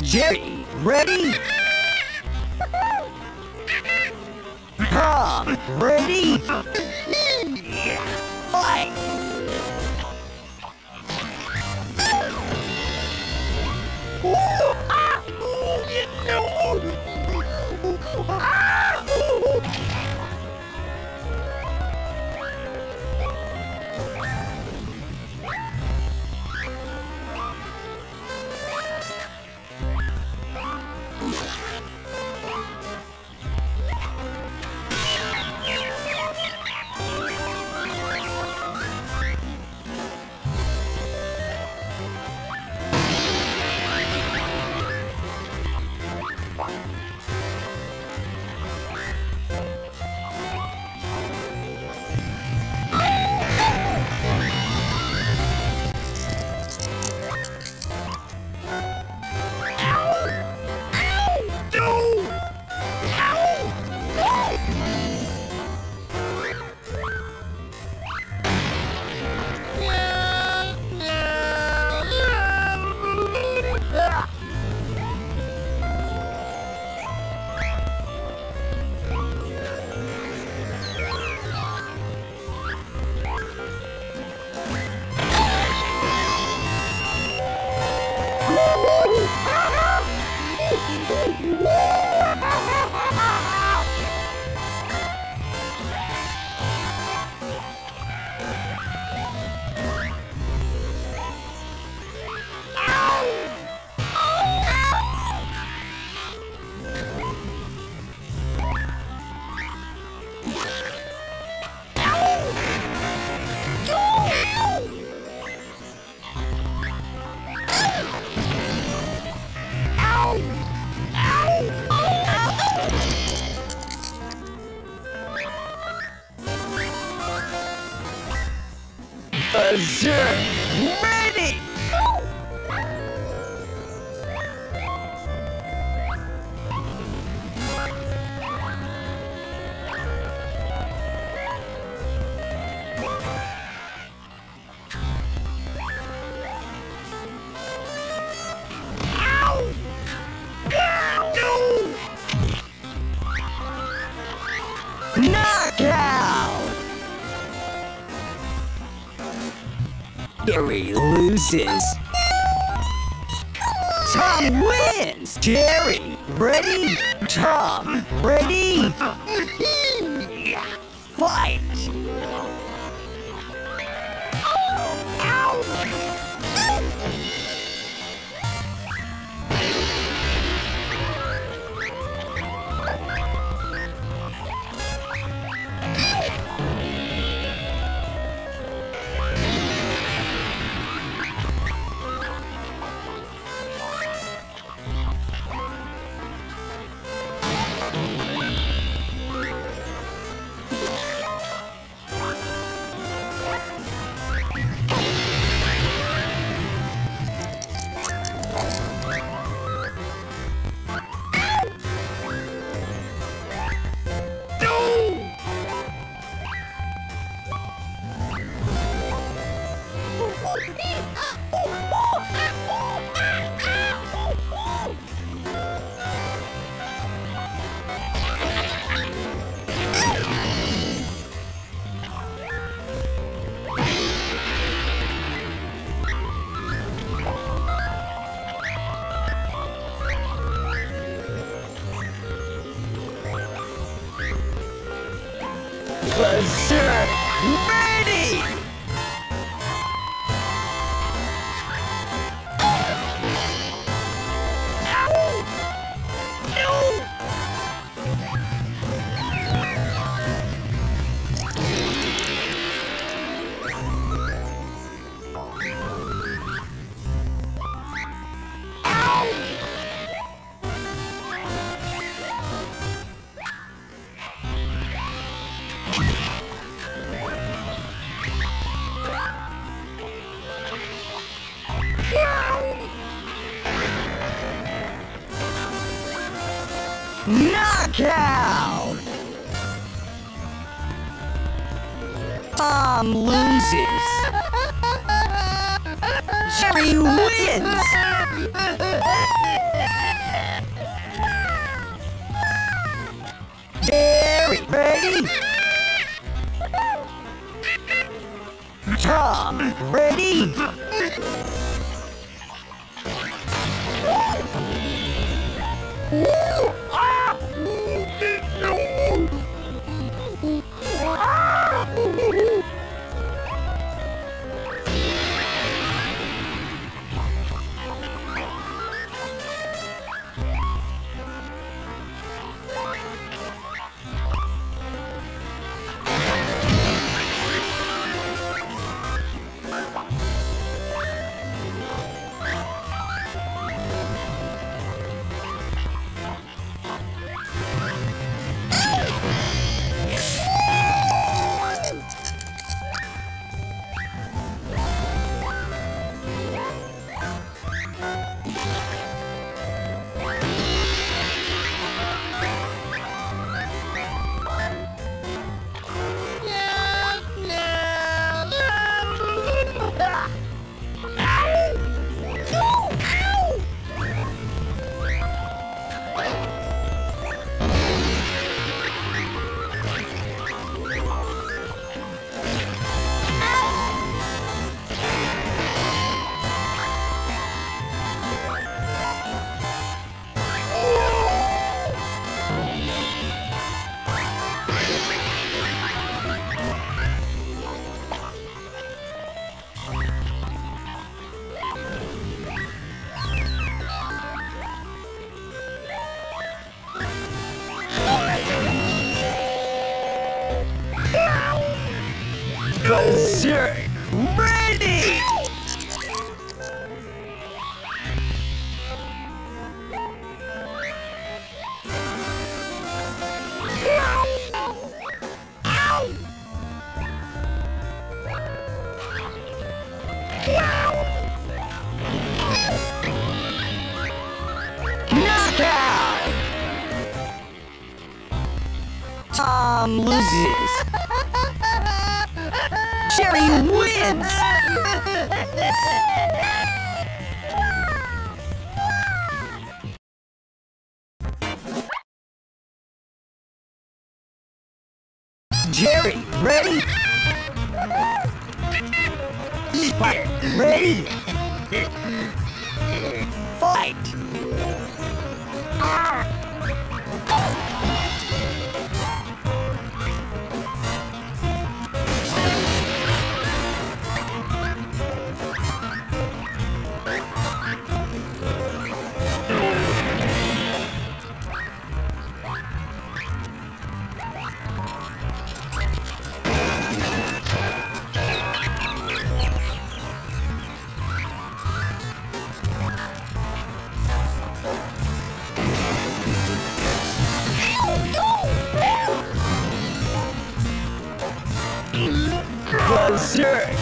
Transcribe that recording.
Jerry, ready? Tom, ready? Fight! Sure, Música ready! Knockout! Jerry loses. Tom wins! Jerry, ready? Tom, ready? Fight! cow! Tom loses. Jerry wins! Jerry, ready? Tom, ready? Woo! Tom loses. Jerry wins! Jerry, ready? Spike, ready? Fight! Ah. Berserk!